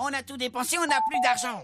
On a tout dépensé, on n'a plus d'argent.